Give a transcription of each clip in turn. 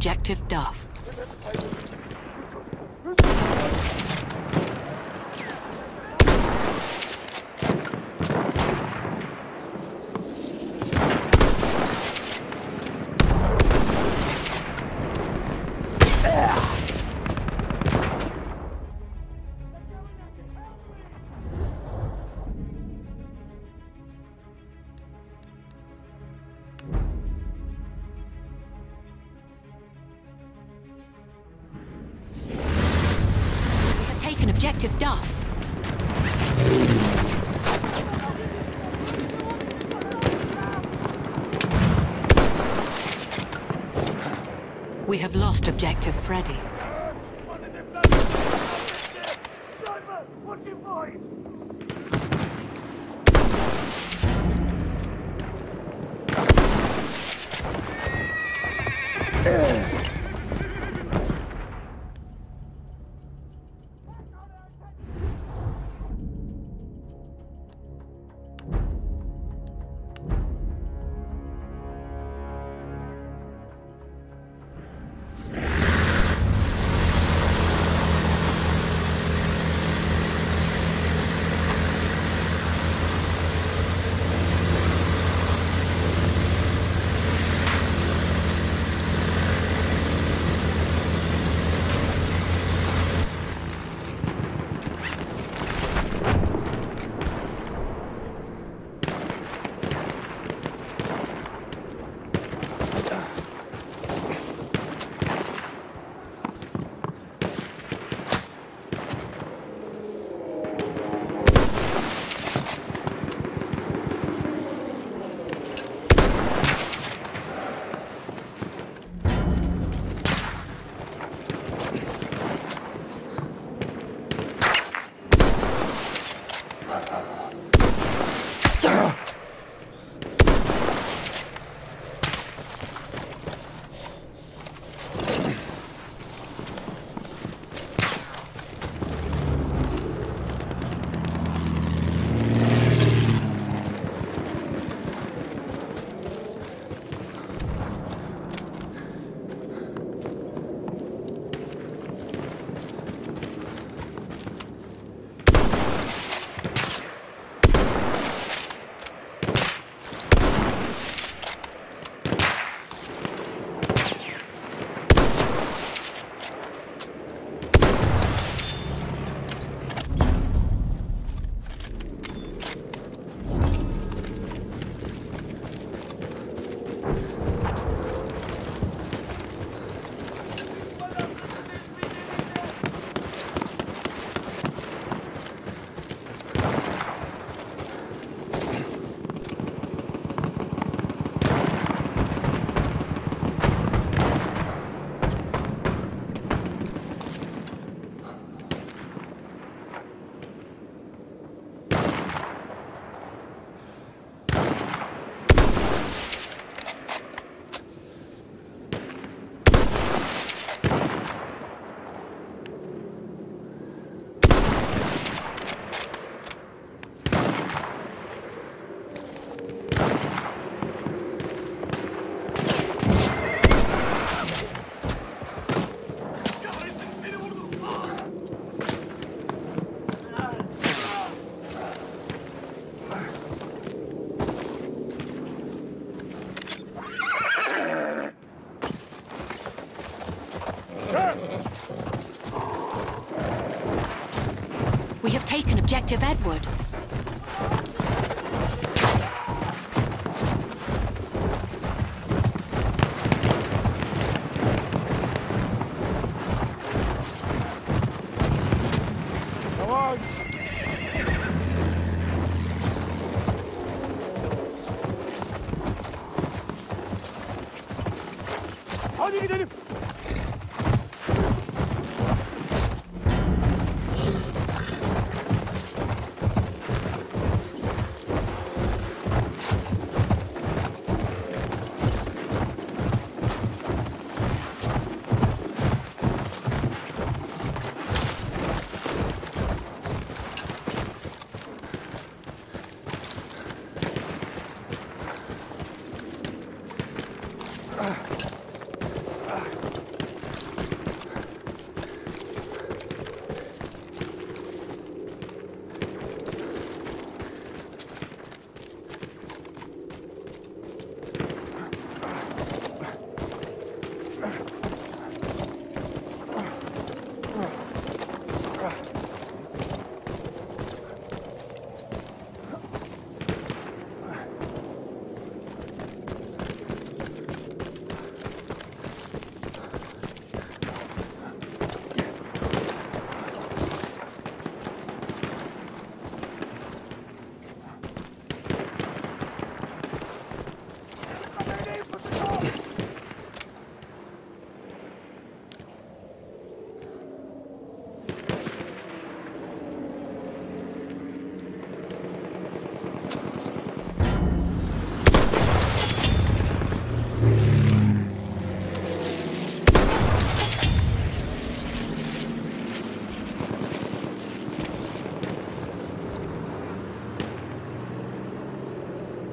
objective Duff. Lost objective Freddy. Taken objective Edward.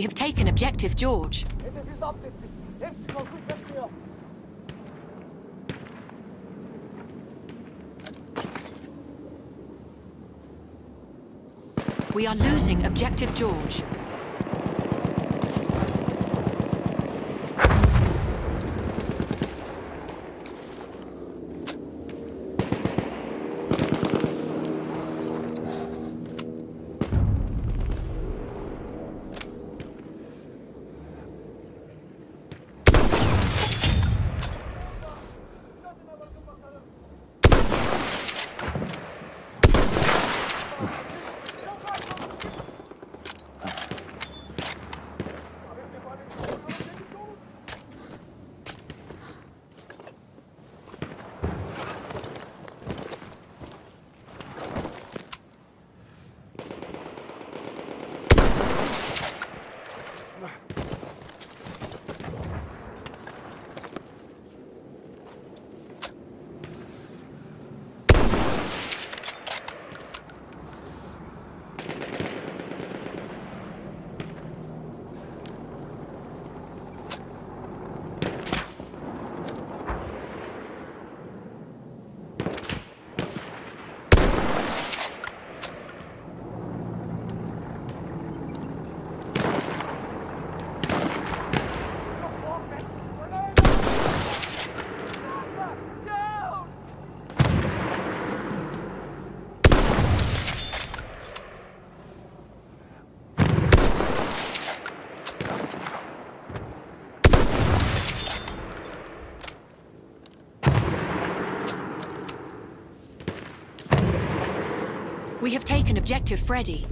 We have taken objective George. We are losing objective George. We have taken objective Freddy.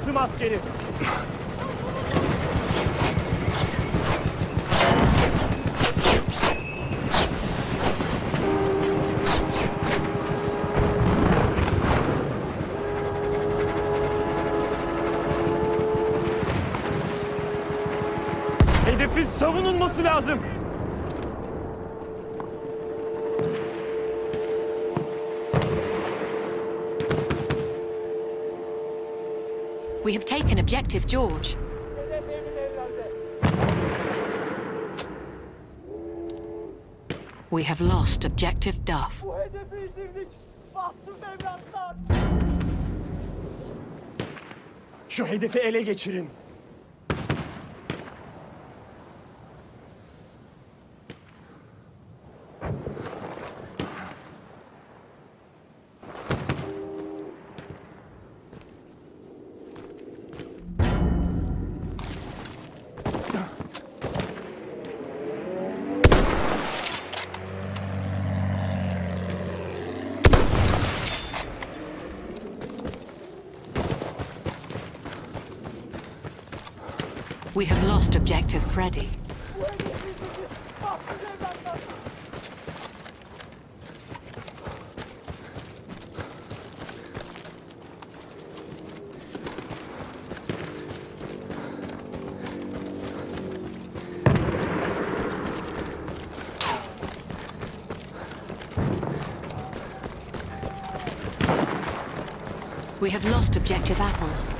Hasım askeri. Hedefin savunulması lazım. Objective George. We have lost objective Duff. Şu hedefi ele geçirin. We have lost objective Freddy. We have lost objective apples.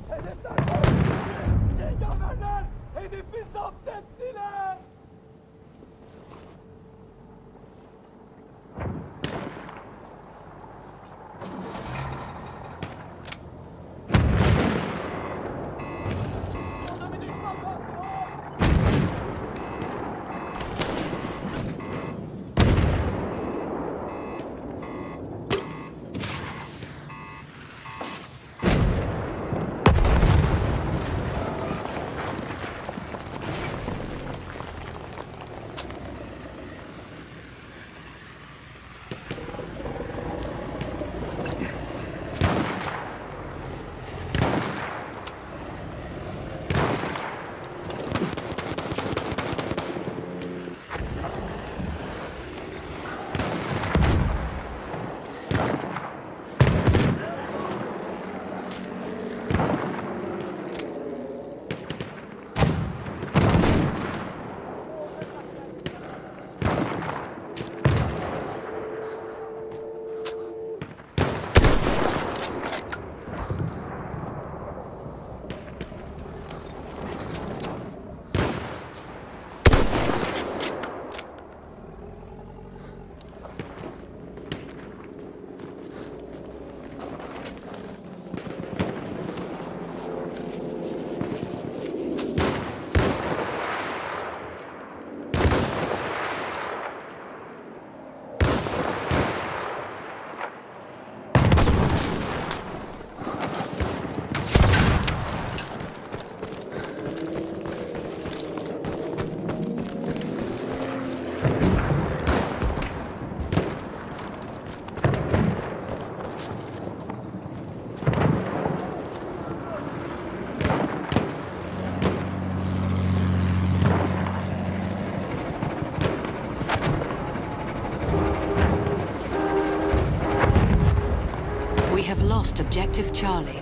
Objective Charlie.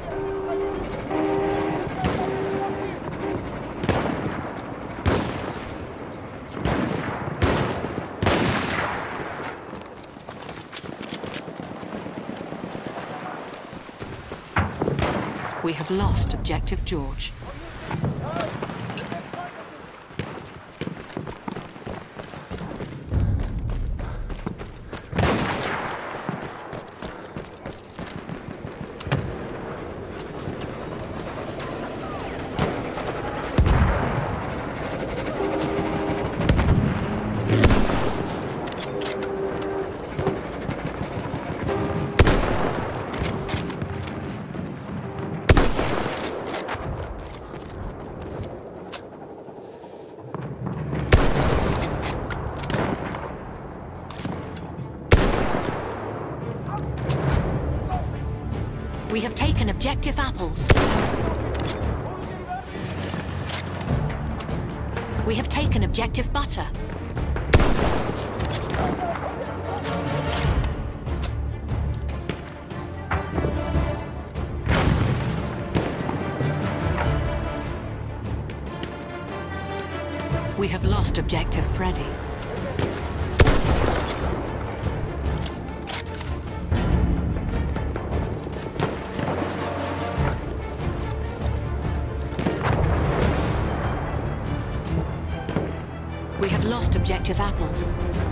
We have lost objective George. Objective apples.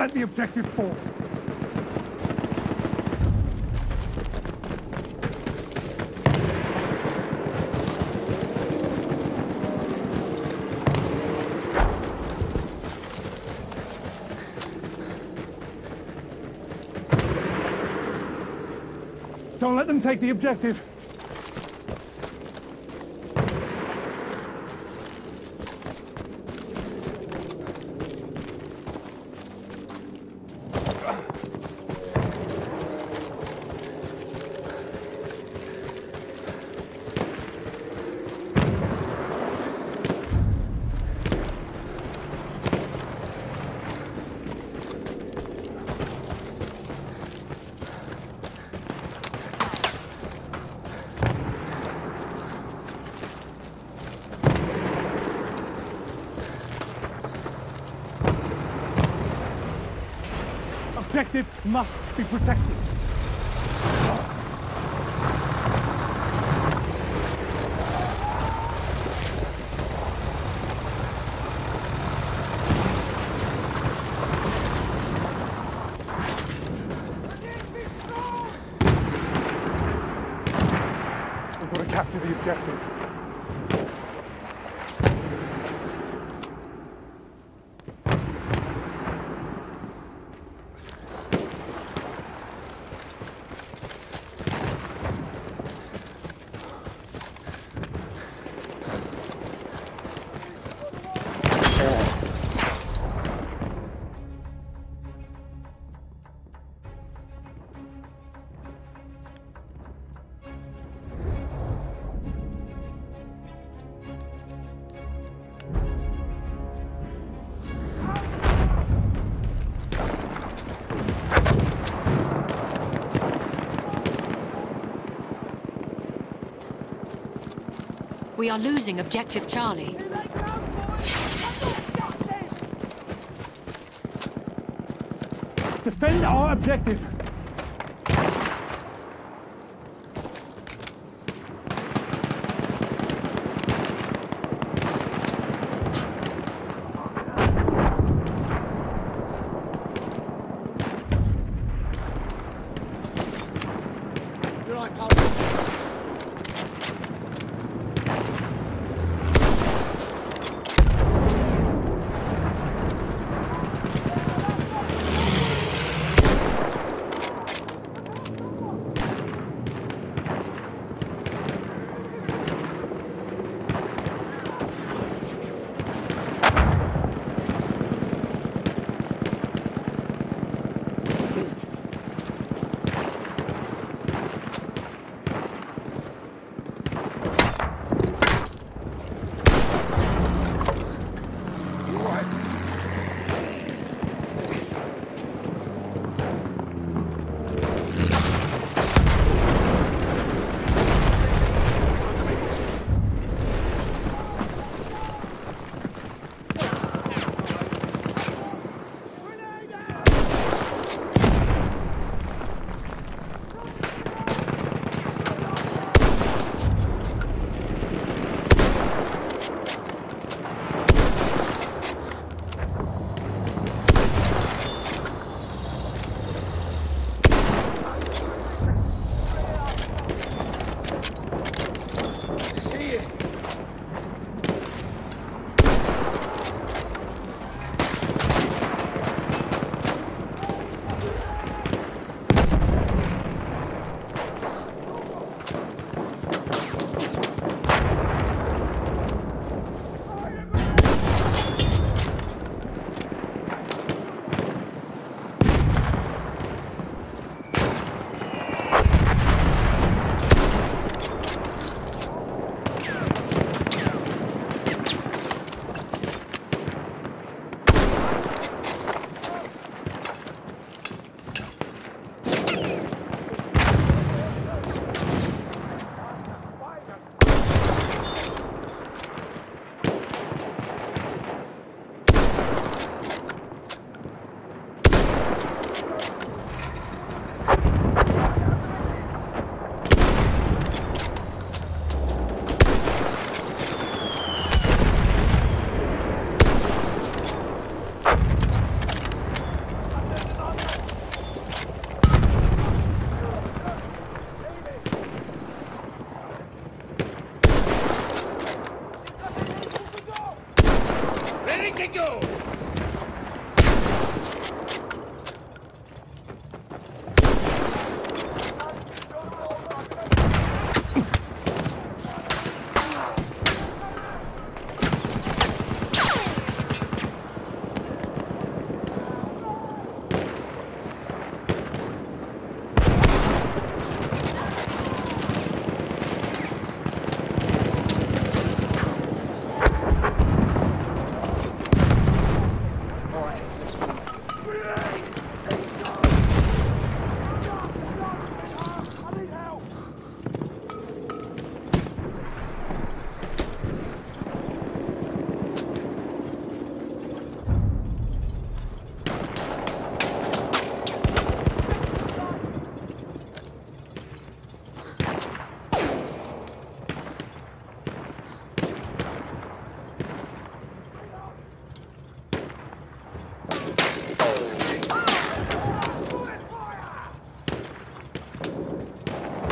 Let the objective fall. Don't let them take the objective. Objective must be protected. We've got to capture the objective. We are losing objective Charlie. Defend our objective. Good night, pal.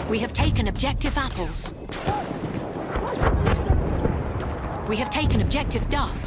We have taken objective apples. We have taken objective Duff.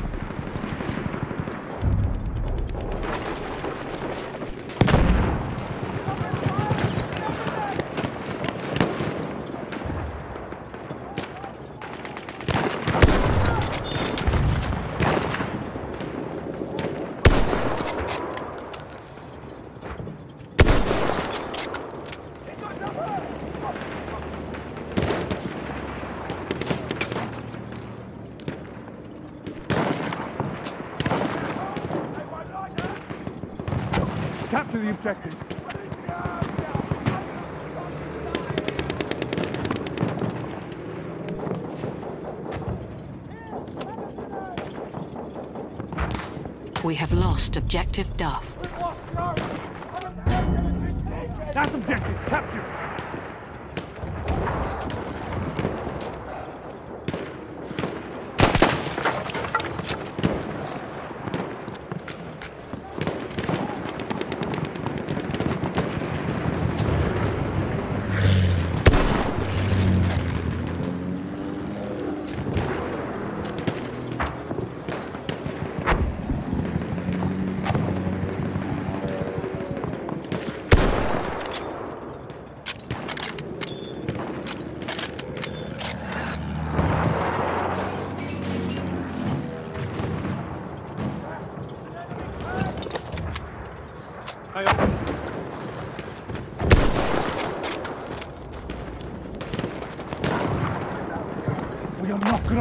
Capture the objective. We have lost objective Duff.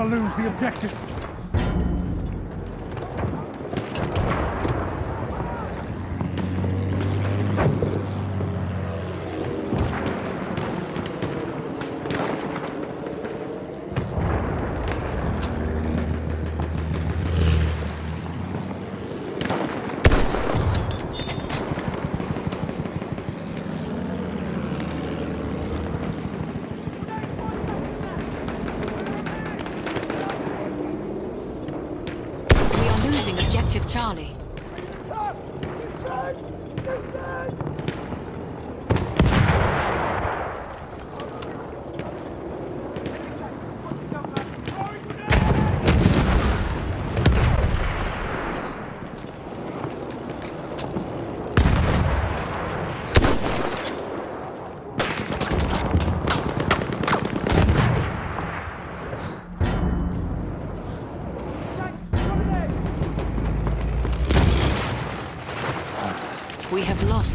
To lose the objective. We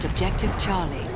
objective Charlie.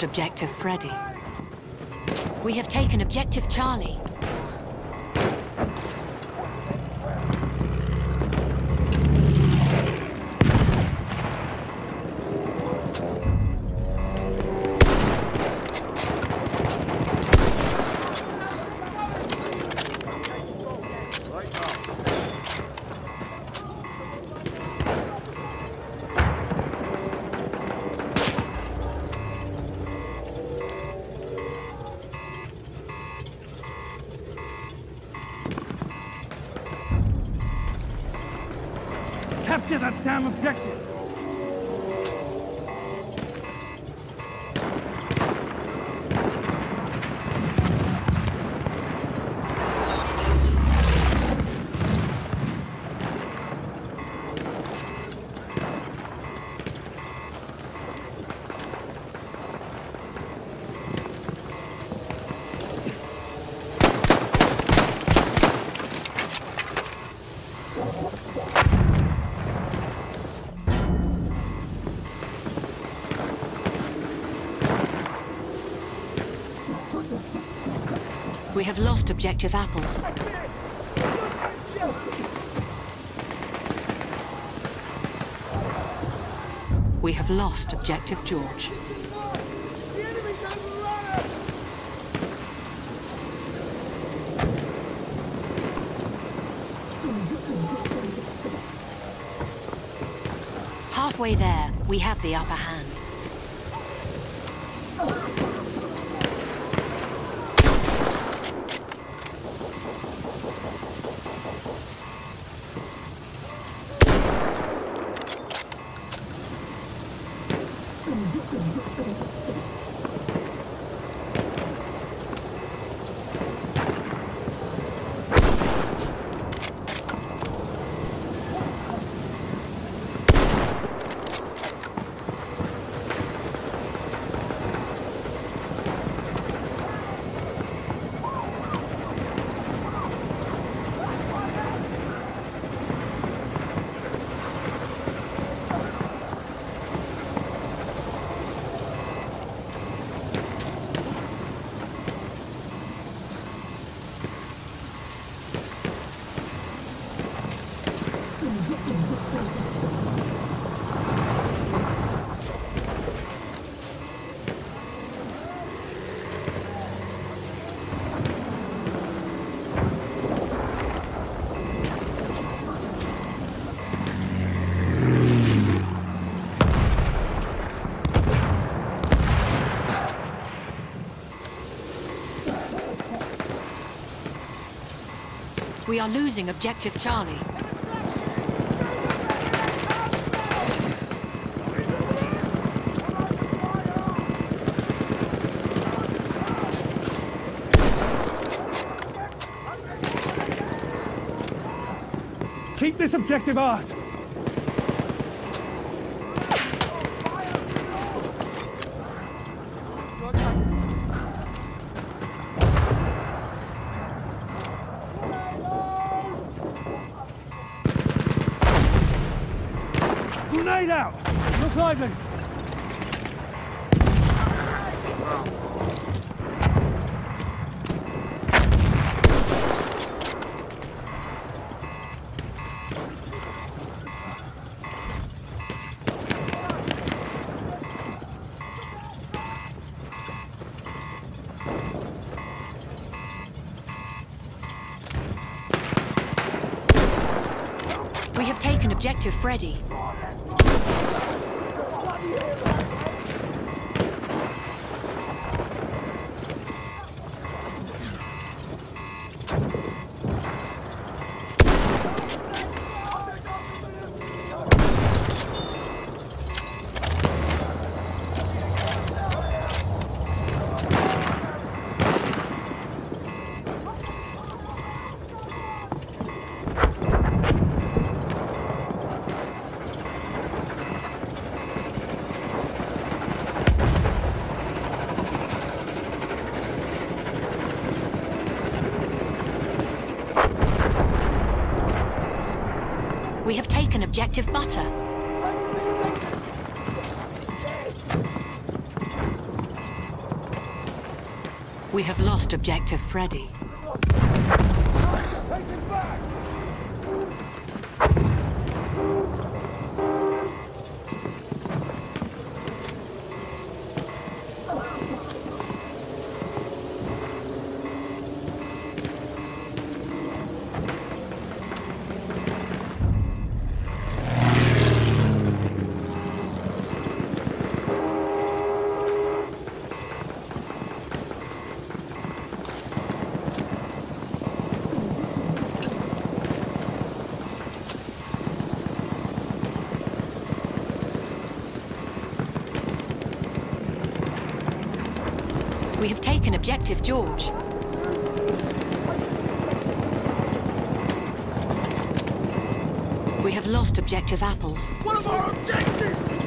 Lost objective Freddy. We have taken objective Charlie. Capture that damn objective. Have lost objective apples. We have lost objective George. Halfway there, we have the upper hand. We are losing objective Charlie. Keep this objective ours. Objective Freddy. Objective Butter. We have lost objective Freddy. Objective George. We have lost objective Apples. One of our objectives!